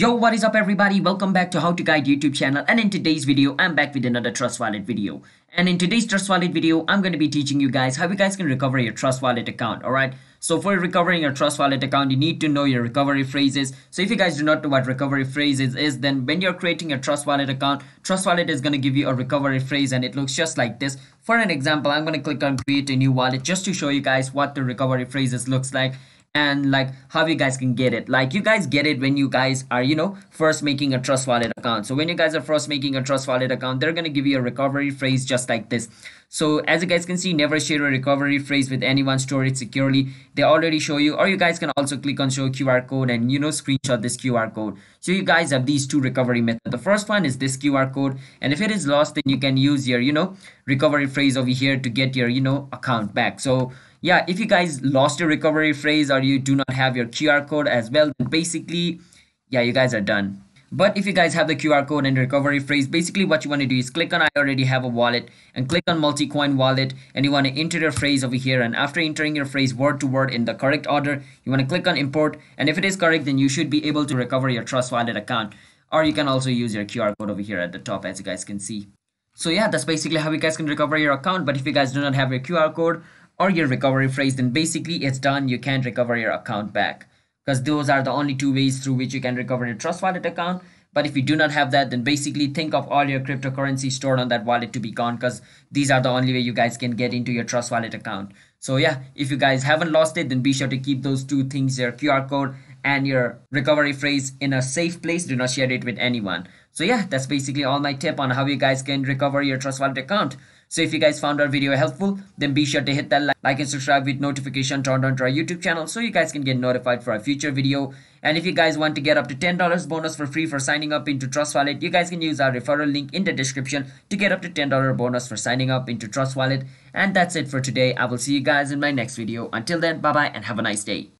Yo, what is up everybody? Welcome back to How to Guide YouTube channel and in today's video, I'm back with another Trust Wallet video. And in today's Trust Wallet video, I'm going to be teaching you guys how you guys can recover your Trust Wallet account, alright? So for recovering your Trust Wallet account, you need to know your recovery phrases. So if you guys do not know what recovery phrases is, then when you're creating your Trust Wallet account, Trust Wallet is going to give you a recovery phrase and it looks just like this. For an example, I'm going to click on create a new wallet just to show you guys what the recovery phrases looks like and like how you guys can get it. Like you guys get it when you guys are you know first making a trust wallet account. So when you guys are first making a trust wallet account they're going to give you a recovery phrase just like this. So as you guys can see never share a recovery phrase with anyone. Store it securely. They already show you or you guys can also click on show qr code and you know screenshot this qr code. So you guys have these two recovery methods. The first one is this qr code and if it is lost then you can use your you know recovery phrase over here to get your you know account back. So yeah if you guys lost your recovery phrase or you do not have your qr code as well basically yeah you guys are done. But if you guys have the qr code and recovery phrase basically what you want to do is click on i already have a wallet and click on multi-coin wallet and you want to enter your phrase over here. And after entering your phrase word to word in the correct order you want to click on import and if it is correct then you should be able to recover your trust wallet account. Or you can also use your qr code over here at the top as you guys can see. So yeah that's basically how you guys can recover your account. But if you guys do not have your qr code or your recovery phrase, then basically it's done. You can't recover your account back because those are the only two ways through which you can recover your Trust Wallet account. But if you do not have that, then basically think of all your cryptocurrency stored on that wallet to be gone because these are the only way you guys can get into your Trust Wallet account. So yeah, if you guys haven't lost it, then be sure to keep those two things, your QR code and your recovery phrase in a safe place. Do not share it with anyone. So yeah, that's basically all my tip on how you guys can recover your Trust Wallet account. So if you guys found our video helpful, then be sure to hit that like and subscribe with notification turned on to our YouTube channel so you guys can get notified for a future video. And if you guys want to get up to $10 bonus for free for signing up into Trust Wallet, you guys can use our referral link in the description to get up to $10 bonus for signing up into Trust Wallet. And that's it for today. I will see you guys in my next video. Until then, bye bye and have a nice day.